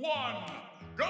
one, go!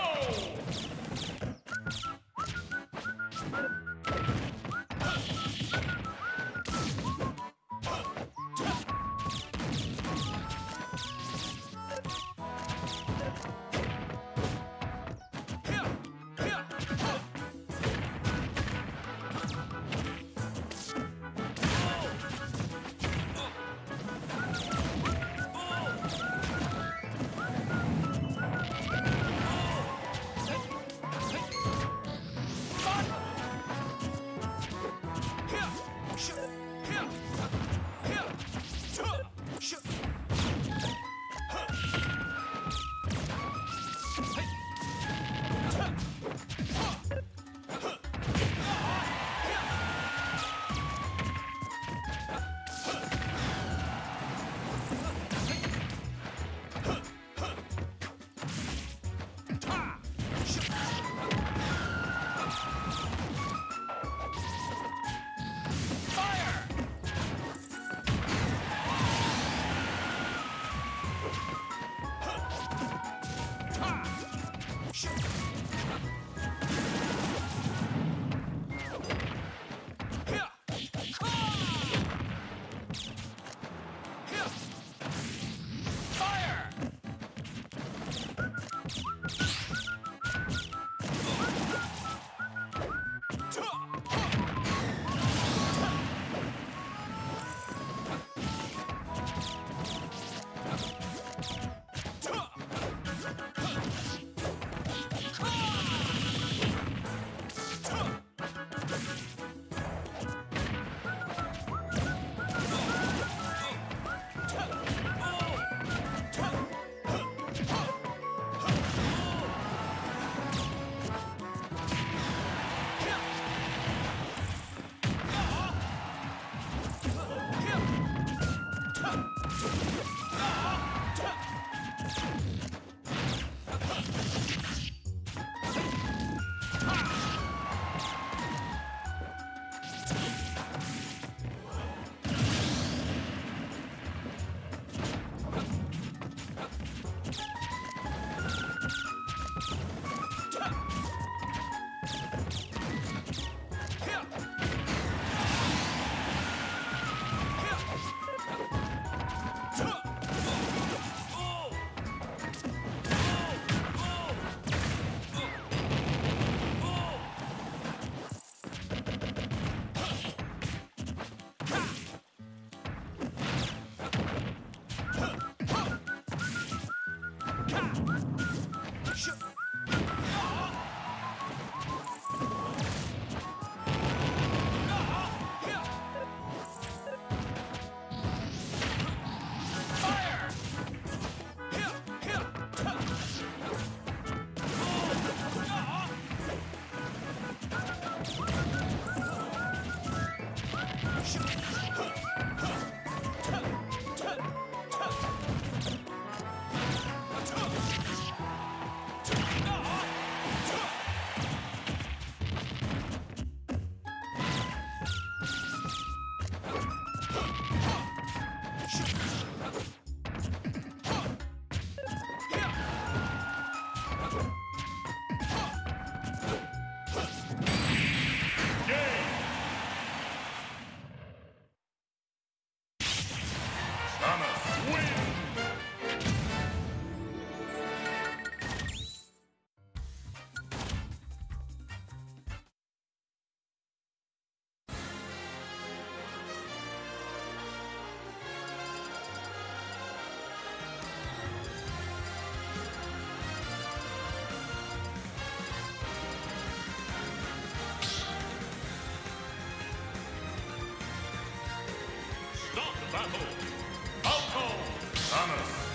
Battle! Falco! Samus!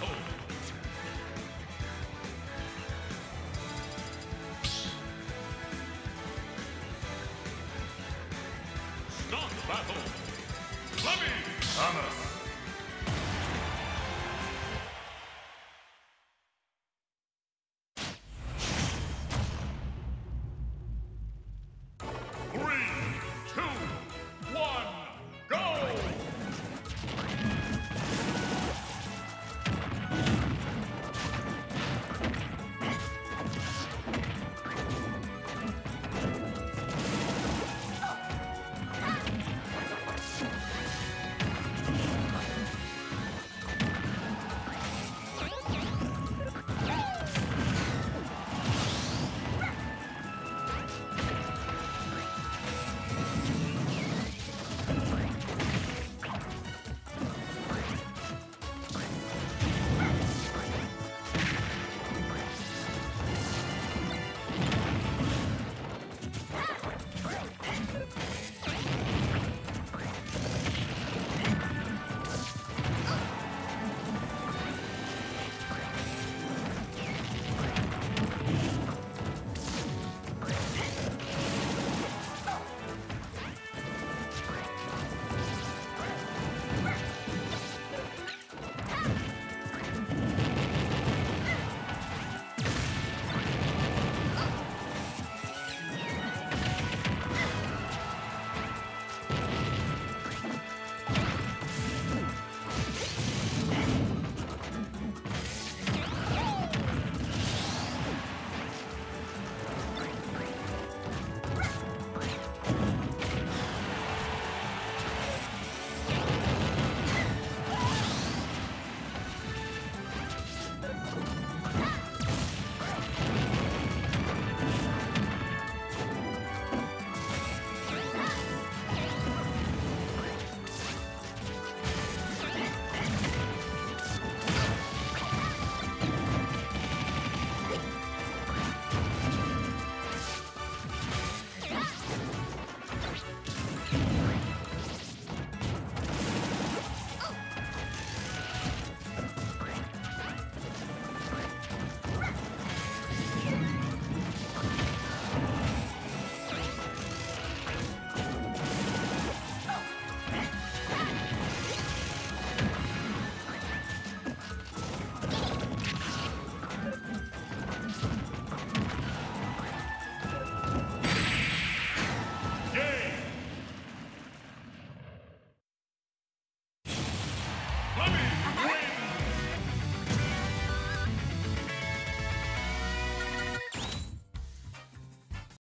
Battle.